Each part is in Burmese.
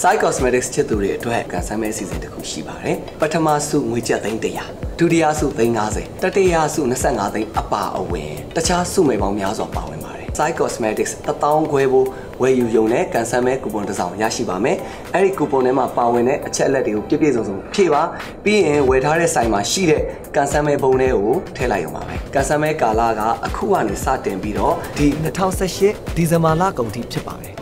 Sai Cosmetics ချစ်သူတွေအတွက်ကန်ဆယ်မဲ့အစီအစဉ်တစ်ခုရှိပါတယ်။ပထမဆုငွေကျပ်သိန်း100ဒုတိယဆုသိန်း90တတိယဆု25သိန်းအပါအဝင်တခြားဆုငွေပေါင်းများစွာပါဝင်ပါတယ်။ Sai Cosmetics 1000ခွဲဖို့ဝယ်ယူရုံနဲ့ကန်ဆယ်မဲ့ကူပွန်တစ်စောင်ရရှိပါမယ်။အဲ့ဒီကူပွန်ထဲမှာပါဝင်တဲ့အချက်အလက်တွေကိုပြည့်ပြည့်စုံစုံဖြည့်ပါပြီးရင်ဝယ်ထားတဲ့ဆိုင်မှာရှိတဲ့ကန်ဆယ်မဲ့ပုံတွေကိုထည့်လိုက်ရုံပါပဲ။ကန်ဆယ်မဲ့ကာလကအခုကနေစတင်ပြီးတော့ဒီ2018ဒီဇင်ဘာလကုန်ထိဖြစ်ပါတယ်။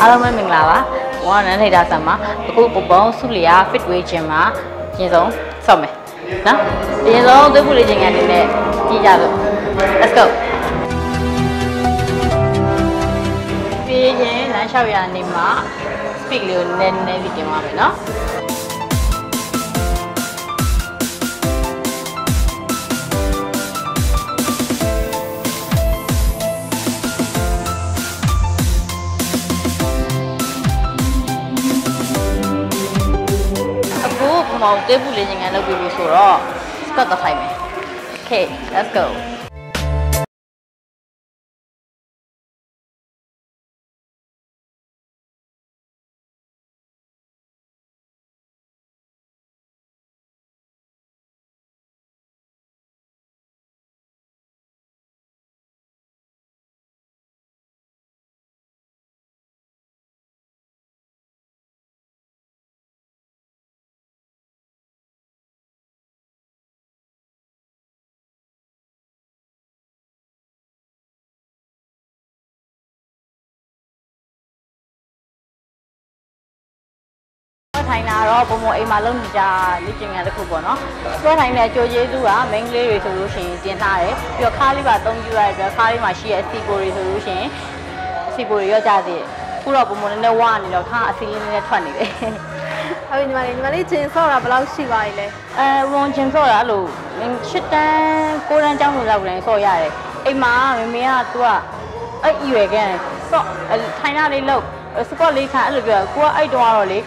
အားလုံးပဲမင်္ဂလာပါ။ဝါနန်းထိတာဆံမှာအခုပပုံစုလျာ fit way gym မှာအရင်ဆုံးဆော့မယ်။နော်။အရင်ဆုံးသွေးပူလေးခြင်းကနေနဲ့ကြည့်ကြလို့ Let's go ။ပြီးရင်လမ်းလျှောက်ရနေမှာ speed လေးကိုနည်းနည်းလေးတင်ပါမယ်နော်။။ အခုပုံမောင်တေးပူလေးငယ်လုပ်ပြီးပြီဆိုတော့ skirt တော့ထိုင်မယ်။ Okay, let's go. တာတော့ပုံမအိမ်မှာလုံနေကြလေ့ကျင့်ခန်းတစ်ခုပေါ့နော်။ဆွဲထိုင်တဲ့ကြိုကျေးဇူးက main ကလေးတွေဆိုလို့ရှိရင်တင်ထားတယ်။ပြီးတော့ခါးလေးပါအသုံးပြုရတဲ့အတွက်ခါးလေးမှာရှိတဲ့စီပိုတွေဆိုလို့ရှိရင်စီပိုတွေရော့ကြသေးတယ်။ခုတော့ပုံမနည်းနည်းဝါနေတော့ခါအစီလေးနည်းနည်းထွက်နေတယ်။ဟုတ်ပြီညီမလေးညီမလေးဂျင်ဆော့တာဘယ်လောက်ရှိပါလဲလဲအဲဝန်ကျင်စော့တာအဲ့လိုရှစ်တန်းကိုတန်းကျောင်းလိုလောက်တိုင်းစော့ရတယ်အိမ်မှာမမေက तू ကအဲ့အရွယ်ကန်စော့ထိုင်ရလေးလောက်စကော့လေးခံအဲ့လိုပြောကိုကအဲ့တုန်းကတော့လေ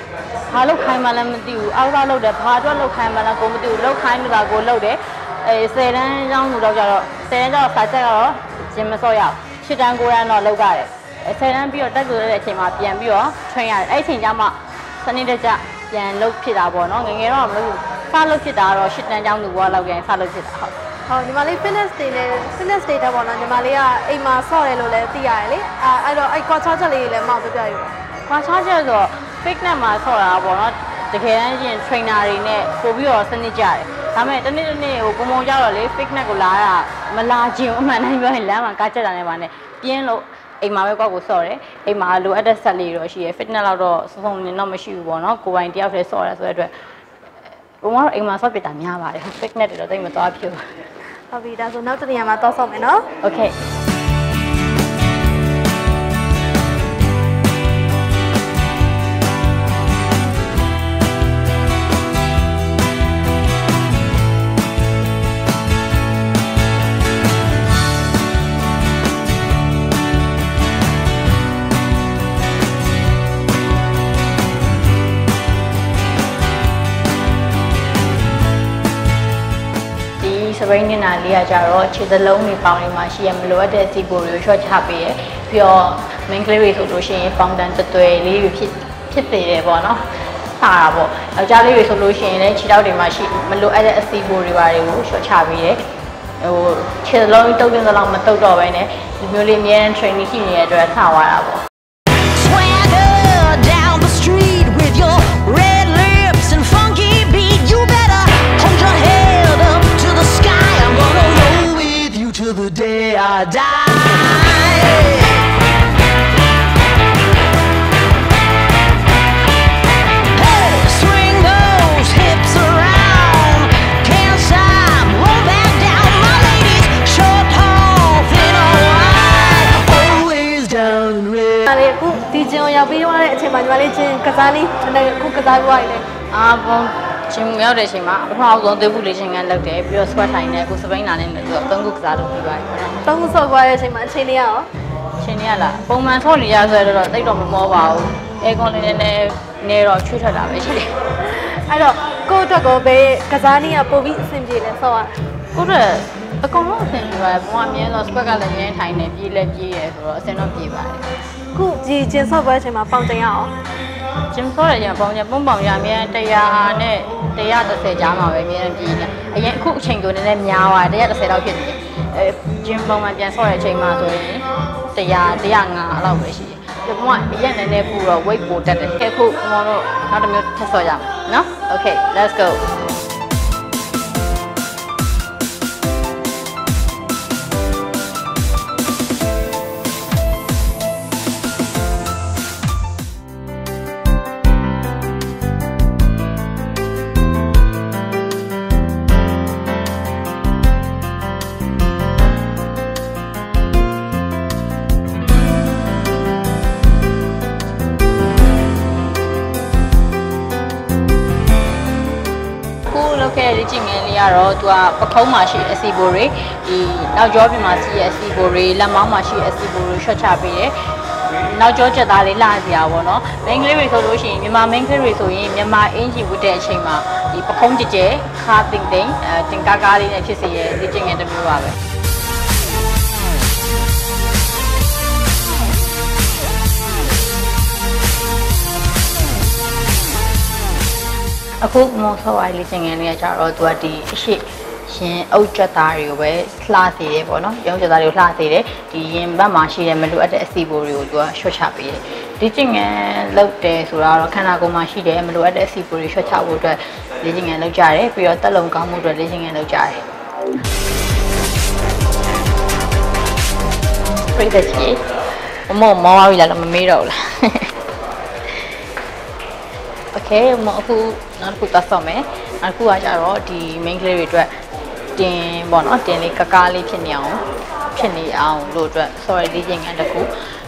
ဘာလောက်ခိုင်းမှလည်းမသိဘူးအောက်သားလောက်တယ်ဘာအတွက်လောက်ခိုင်းမှလည်းကိုမသိဘူးလောက်ခိုင်းလို့သာကိုလောက်တယ်အဲ10တန်းကျောင်းလိုတော့ကြတော့10တန်းကျောင်းစာချက်ကတော့ဂျင်မစော့ရအောင်ရှစ်တန်းကိုတန်းတော့လောက်ရတယ်အဲ10တန်းပြီးတော့တက်ဆိုတဲ့အချိန်မှာပြန်ပြီးတော့ train ရတယ်အဲ့အချိန်ကျမှစနစ်တကျပြန်လုတ်ဖြစ်တာပေါ့နော်ငယ်ငယ်တော့မလို့စလုတ်ဖြစ်တာကတော့ရှစ်တန်းကျောင်းသူဘွားလောက်ပြန်စလုတ်ဖြစ်တာဟုတ်ဟောညီမလေး fitness တွေနဲ့ fitness တွေတက်ပေါ့နော်ညီမလေးကအိမ်မှာဆော့တယ်လို့လည်းသိရတယ်လေအဲအဲ့တော့အဲ့ coach ချက်လေးတွေလည်းမောက်ပြပြယူပါ။ခွာချားချက်ဆိုတော့ fitness မှာဆော့တာပေါ့နော်။တကယ်တမ်းကျရင် trainer တွေနဲ့ပို့ပြီးတော့စနစ်ကြတယ်။ဒါပေမဲ့တနေ့တစ်နေ့ဟိုပုံပုံကြတော့လေ fitness ကိုလာတာမလာခြင်းအမှန်တမ်းပြောရင်လမ်းမှာကားချက်တာနဲ့ပါနဲ့ပြင်းလို့အိမ်မှာပဲကောက်ကိုဆော့တယ်။အိမ်မှာလိုအပ်တဲ့ဆက်လေးတော့ရှိရယ် fitness လောက်တော့စုံစုံနေတော့မရှိဘူးပေါ့နော်။ကိုယ်ပိုင်တယောက်တည်းဆော့ရဆိုတဲ့အတွက်ဘုံကတော့အိမ်မှာဆော့ပြတာများပါတယ်။ fitness တွေတော့တိတ်မသွားဖြစ်ဘူးဟုတ်ပြီဒါဆိုနောက်တစ်နေရာမှာတော့ဆော့မယ်နော်။ Okay ပိန်နေတာလေးကကြတော့ခြေသလုံးတွေပေါင်းနေမှာရှိရမလိုအပ်တဲ့စီပိုတွေကိုချော့ချပေးရပြီးတော့ main ကလေးတွေဆိုလို့ရှိရင်ပေါင်တန်တွယ်လေးတွေဖြစ်ဖြစ်နေတယ်ပေါ့နော်စားတာပေါ့ယောက်ျားလေးတွေဆိုလို့ရှိရင်လည်းခြေထောက်တွေမှာရှိမလိုအပ်တဲ့အစီပိုတွေပါတွေကိုချော့ချပေးတယ်ဟိုခြေသလုံးတုတ်တင်သလောက်မတုတ်တော့ဘဲနဲ့ဒီမျိုးလေးအများနဲ့ training ရှိနေတဲ့အတွက်ထားသွားတာပေါ့ thin or wide, always down and red. ဒါလေးအခုဒီဂျင်ကိုရောက်ပြီးသွားတဲ့အချိန်မှာညီမလေးဂျင်ကစားလေးနည်းနည်းအခုကစားပြီးသွားပြီလေအာဘုံ ချင်းရောက်တဲ့အချိန်မှာပထမဆုံးသေဘူးလေးချင်းကလောက်တယ်ပြီးတော့ squat ထိုင်နေအခုစပိန်လာနေတယ်ဆိုတော့သုံးခုကစားလုပ်ပြီးပါတယ်ပေါ့နော်သုံးခုဆော့သွားတဲ့အချိန်မှာအချိန်လေးရောချင်းနေရလားပုံမှန်ဆော့နေရဆိုတော့တိတ်တော့မမောပါဘူးအဲကွန်လေးနဲ့နေတော့ချွေးထွက်တာပဲရှိတယ်အဲ့တော့ကိုယ့်အတွက်ကိုပဲကစားနည်းကပို့ပြီးအဆင်ပြေလဲဆော့ရကိုတော့အကုန်လုံးအဆင်ပြေပါတယ်ဘုံကအမြဲတော့ squat ကလည်းအမြဲထိုင်နေပြေးလဲပြေးရဲဆိုတော့အဆင်တော့ပြေပါတယ် ခုဒီဂျင်ဆော့ပွဲအချိန်မှာပေါင်တင်ရအောင်ဂျင်ဆော့ရရင်ပုံညာပုံပေါင်ရအမြဲ100နဲ့130ကြားမှာပဲအမြဲပြေးနေအရင်အခုအချိန်ကိုနည်းနည်းများသွား130လောက်ဖြစ်နေတယ်အဲဂျင်ပုံမှန်ပြန်ဆော့တဲ့အချိန်မှာဆိုရင်100 105လောက်ပဲရှိတယ်ဒီပုံကအရင်နည်းနည်းပူတော့ weight ပိုတက်တယ်ခဲခုကျွန်တော်တို့နောက်တစ်မျိုးထပ်ဆော့ရမယ်နော် okay let's go ခုလောက်ခဲ့တဲ့လေ့ကျင့်ငယ်လေးကတော့သူကပခုံးမှာရှိတဲ့အစီဘိုတွေဒီနောက်ကျောပြင်မှာရှိတဲ့အစီဘိုတွေလက်မောင်းမှာရှိတဲ့အစီဘိုတွေရှော့ချပေးတယ်နောက်ကျောချက်သားလေးလာစရာပေါ့နော်မိန်းကလေးတွေဆိုလို့ရှိရင်မြန်မာမိန်းကလေးတွေဆိုရင်မြန်မာအင်ဂျီဝတ်တဲ့အချိန်မှာဒီပခုံးကြဲကြဲခါတင်တင်အဲတင်ကားကားလေးနဲ့ဖြစ်စေရဲ့လေ့ကျင့်ငယ်တစ်မျိုးပါပဲ အခုမောဆော့ဝိုင်းလေးကျင်ငယ်လေးကကြတော့သူကဒီအရှိရှင်အုတ်ကြက်သားတွေကိုပဲလှစေတယ်ပေါ့နော်ရုံးကြက်သားတွေကိုလှစေတယ်ဒီရင်ဘက်မှာရှိတဲ့မလိုအပ်တဲ့အစီပိုတွေကိုသူကရှော့ချပေးတယ်ဒီကျင်ငယ်လောက်တယ်ဆိုတာတော့ခန္ဓာကိုယ်မှာရှိတဲ့မလိုအပ်တဲ့အစီပိုတွေရှော့ချဖို့အတွက်လေ့ကျင့်ငယ်လောက်ကြတယ်ပြီးတော့တက်လုံကောင်းမှုအတွက်လေ့ကျင့်ငယ်လောက်ကြတယ်ပြည့်တဲ့ကြီးမမမောပါပြီလားမမေးတော့ဘူးလား က်ခဲမအခုနောက်တစ်ခုသတ်ဆောင်မယ်နောက်တစ်ခုကကြတော့ဒီ main clay တွေအတွက်တင်ပေါ့နော်တင်လေးကကားလေးဖြစ်နေအောင်ဖြစ်နေအောင်လို့အတွက် sorry လေးရင်ခံတစ်ခု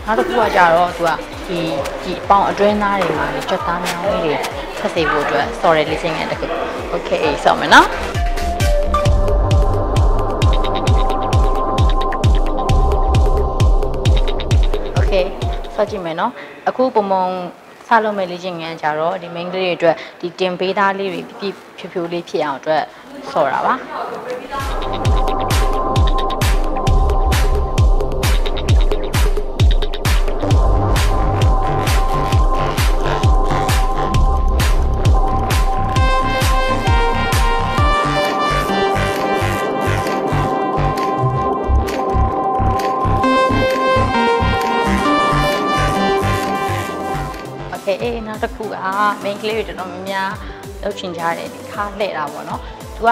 နောက်တစ်ခုကကြတော့သူကဒီဒီအပေါင်းအတွင်းသားတွေမှာလေကြွက်သားများလေးတွေဆက်စေဖို့အတွက် sorry လေးရင်ခံတစ်ခု okay ဆောင်မယ်နော်ဆောက်ကြည့်မယ်နော်အခုပုံပုံ စလုံးမဲ့လေ့ကျင့်ငန်းကြတော့ဒီ main လေးတွေအတွက်ဒီတင်ပေးသားလေးတွေပြပြဖြူဖြူလေးဖြစ်အောင်အတွက်ဆော့တာပါ ခဲ့နောက်တစ်ခုက main ကလေးတွေတော်တော်များများလောက်ချင်ကြတယ်ဒီခါလှည့်တာပေါ့နော်သူက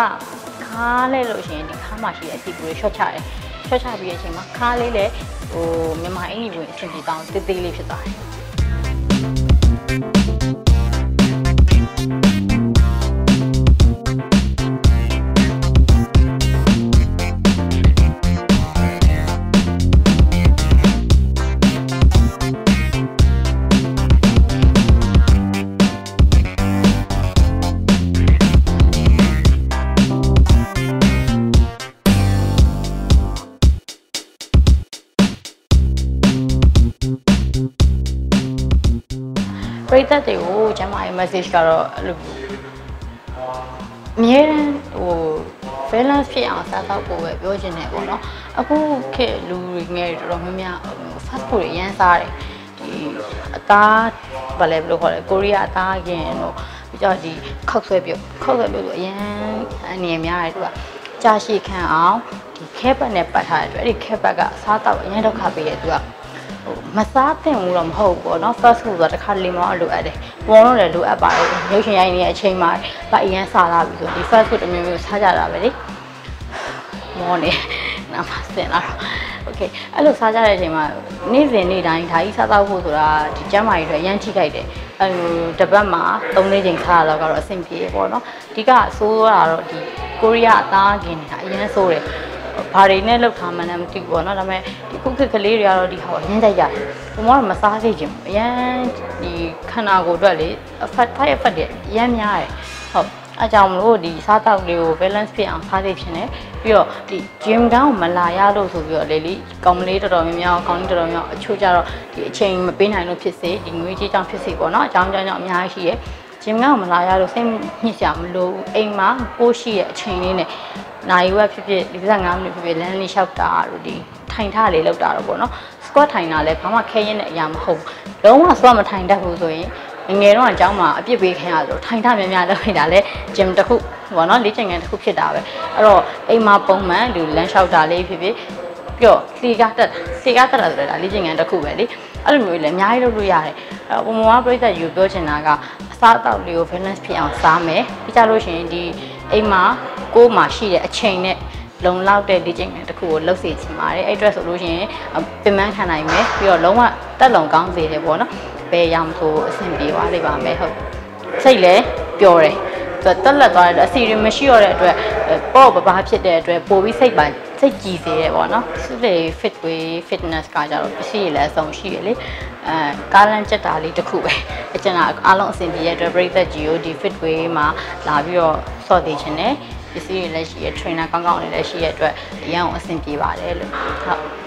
ခါလှည့်လို့ရှိရင်ဒီခါမှရှိတဲ့အဖြစ်ကိုရှော့ချတယ်ရှော့ချပြီးတဲ့အချိန်မှာခါလေးလည်းဟိုမြန်မာအင်ကြီးဝင်အဆင်ပြေတောင်းတေးသေးလေးဖြစ်သွားတယ် ပရိသတ်တွေကိုကျမ်းမာရေး message ကတော့အဲ့လိုအမြဲတမ်းဟို balance ဖြစ်အောင်စားတော့ပို့ပဲပြောချင်တယ်ပေါ့နော်အခုခေတ်လူတွေငယ်တွေတော်တော်များများဟို fast food တွေအရင်စားတယ်ဒီအသားဘာလဲဘယ်လိုခေါ်လဲကိုရီးယားအသားကင်တို့ပြီးတော့ဒီခောက်ဆွဲပြုတ်ခောက်ဆွဲပြုတ်ဆိုအရင်အနေနဲ့များတယ်သူကကြာရှည်ခံအောင်ဒီခဲပတ်နဲ့ပတ်ထားတယ်အဲ့ဒီခဲပတ်ကစားတော့အရင်ဒုက္ခပေးတယ်သူက ဟိုမစားသင့်ဘူးတော့မဟုတ်ဘူးပေါ့နော် first food ဆိုတာတစ်ခါလေမောင်းအလိုအပ်တယ်ပေါ်တော့လည်းလိုအပ်ပါတယ်ရုပ်ရှင်ရိုင်းနေတဲ့အချိန်မှာဗတ်အရန်စားလာပြီဆိုဒီ first food အမျိုးမျိုးစားကြတာပဲလေမောနေနာမစင်လာတော့ okay အဲ့လိုစားကြတဲ့အချိန်မှာနေ့စဉ်နေ့တိုင်းဓာကြီးစားတော့ဖို့ဆိုတာဒီကျန်းမာရေးအတွက်အရန်ထိခိုက်တယ်အဲတပတ်မှာ၃နေ့ချိန်စားရတော့ကတော့အဆင်ပြေပေါ့နော်အဓိကဆိုးရတာတော့ဒီကိုရီးယားအသားกินတာအရန်ဆိုးတယ် ဘာတွေနဲ့လောက်ထားမှန်းလည်းမသိဘူးပေါ့နော်ဒါပေမဲ့ဒီခုခေတ်ကလေးတွေကတော့ဒီဟာကိုအရင်ကြိုက်ရတယ်ဘုံကတော့မစားစေချင်ဘူးအရင်ဒီခန္ဓာကိုယ်အတွက်လေအဖတ်ဖိုက်အဖတ်တွေအရင်များတယ်ဟုတ်အကြောင်းမလို့ဒီစားတောက်လေးကို balance ဖြစ်အောင်စားသိဖြစ်နေပြီးတော့ဒီ gym ကောင်းမလာရလို့ဆိုပြီးတော့လေလေကောင်မလေးတော်တော်များများကောင်းကြီးတော်တော်များများအချို့ကြတော့ဒီအချိန်မပေးနိုင်လို့ဖြစ်စေဒီငွေကြေးကြောင့်ဖြစ်စေပေါ့နော်အကြောင်းကြောင့်ကြောင့်အများကြီးရှိရဲ့ ဂျင်ကောင်မလာရလို့စိတ်ညစ်စရာမလိုဘူးအိမ်မှာကိုရှိရဲ့အချိန်လေးနဲ့နိုင်ဝက်ဖြစ်ဖြစ်45မိနစ်ဖြစ်ဖြစ်လမ်းလေးလျှောက်တာတို့ဒီထိုင်ထားလေးလောက်တာတော့ပေါ့နော် squat ထိုင်တာလည်းဘာမှခဲရင်တဲ့အရာမဟုတ်ဘူးလုံးဝ squat မထိုင်တတ်ဘူးဆိုရင်ငငယ်တော့အเจ้าမှာအပြစ်ပေးခံရတယ်ထိုင်ထားများများလုပ်နေတာလဲ gym တစ်ခုပေါ့နော်လေ့ကျင့်ခန်းတစ်ခုဖြစ်တာပဲအဲ့တော့အိမ်မှာပုံမှန်ဒီလမ်းလျှောက်တာလေးဖြစ်ဖြစ်ပြီးတော့လှေကားတက်လှေကားတက်တာဆိုတာလေ့ကျင့်ခန်းတစ်ခုပဲလေ အဲ့လိုမျိုးလည်းအများကြီးလုပ်လို့ရတယ်အဲ့ပုံမှန်ကပြိသက်ယူပြောချင်တာကအစားအသောက်လေးကို balance ဖြစ်အောင်စားမယ်ပြီးကြလို့ရှိရင်ဒီအိမ်မှာကိုယ်မှာရှိတဲ့အချိန်နဲ့လုံလောက်တဲ့လေ့ကျင့်ခန်းတစ်ခုကိုလုပ်စီချင်ပါတယ်အဲ့အတွက်ဆိုလို့ရှိရင်ပင်ပန်းခံနိုင်မယ်ပြီးတော့လုံးဝတက်လုံကောင်းစေတယ်ပေါ့နော်ဘယ်ရမဆိုအဆင်ပြေသွားလိမ့်ပါမယ်ဟုတ်စိတ်လည်းပျော်တယ်သူတက်လက်သွားတဲ့အစီရင်မရှိရတဲ့အတွက်ပေါ့ပပဖြစ်တဲ့အတွက်ပိုပြီးစိတ်ပါ စိတ်ကြည်စေတယ်ပေါ့နော်သူလေ fit way fitness ကကြတော့ပစ္စည်းတွေလည်းအဆုံးရှိရလေအဲကားလမ်းချက်တာလေးတစ်ခုပဲအကျဉ်းအားလုံးအဆင်ပြေတဲ့အတွက်ပြိသက်ကြီးကိုဒီ fit way မှာလာပြီးတော့စော့တည်ခြင်းနဲ့ပစ္စည်းတွေလည်းရှိရ trainer ကောင်းကောင်းတွေလည်းရှိရတဲ့အတွက်အရင်အောင်အဆင်ပြေပါတယ်လို့ဟုတ်